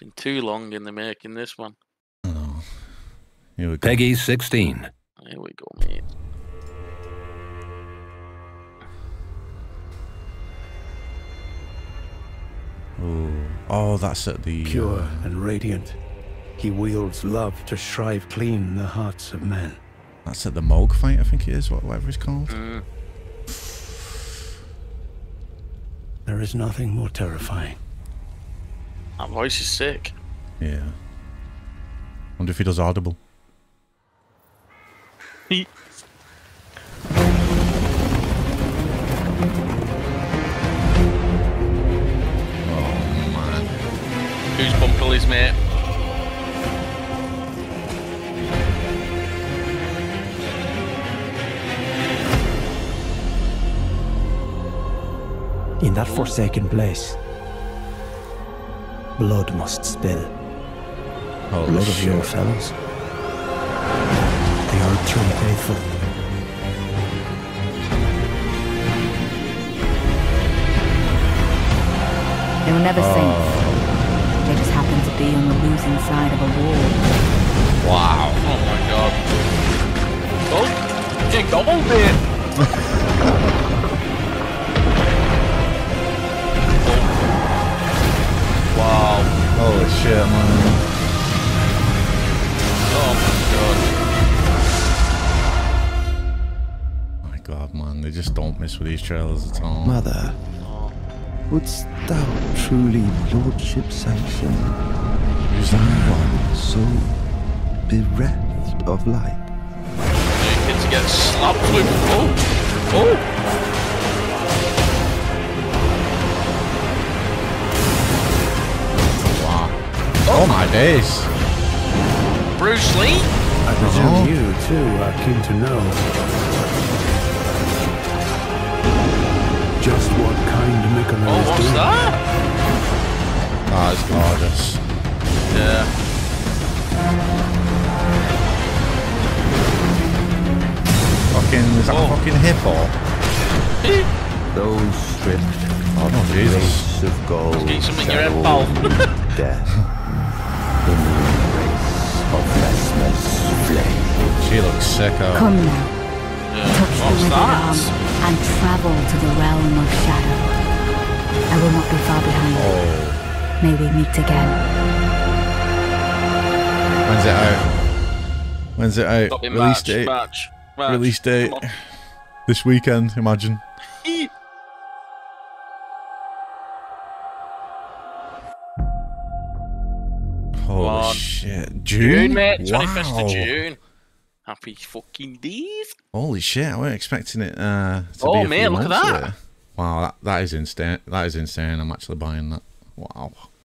Been too long in the making this one. Oh. Here we go. Peggy 16. Here we go, mate. Oh, oh, that's at the Pure uh, and radiant, he wields love to shrive clean the hearts of men. that's at the Mohg fight, I think it is, whatever it's called. Mm. There is nothing more terrifying. That voice is sick. Yeah. Wonder if he does audible. Oh man. Who's Bumpel is, mate? In that forsaken place, blood must spill. Holy blood of your fellows. They are too faithful. They were never oh. safe. They just happened to be on the losing side of a war. Wow. Oh my god. Oh, you gobbled it. Shit, oh, man. Oh My god, man. They just don't mess with these trailers at all. Mother, wouldst thou truly lordship sanction Who's that? one so bereft of light? my god. Kids get slapped with. Oh. Oh. Oh my days. Bruce Lee? I presume Oh. you, too, are keen to know just what kind Mykonos Oh, is what's doing. that? Oh, it's gorgeous. Yeah. Fucking, is that Oh. a fucking hippo? Those stripped of Oh, the Jesus. of gold get something in your shall head, pal. death in the embrace of Messmer's flame. She looks sick out. Come now, yeah. touch the What's withered arm and travel to the realm of shadow. I will not be far behind. Oh. May we meet again. When's it out? When's it out? Release match, date. match, match. Release date. Come This weekend, imagine. Holy shit. June, June? mate. 21st Wow. of June. Happy fucking days. Holy shit, I weren't expecting it uh, to Oh, be a man, look at that. Wow, that, that is insane. That is insane. I'm actually buying that. Wow.